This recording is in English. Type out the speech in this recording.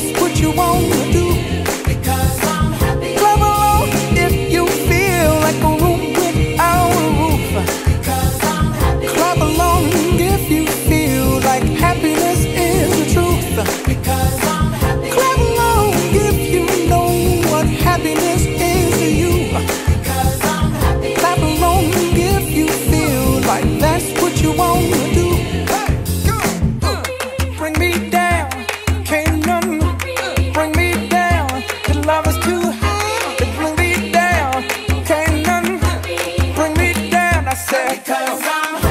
just what you want. Because I'm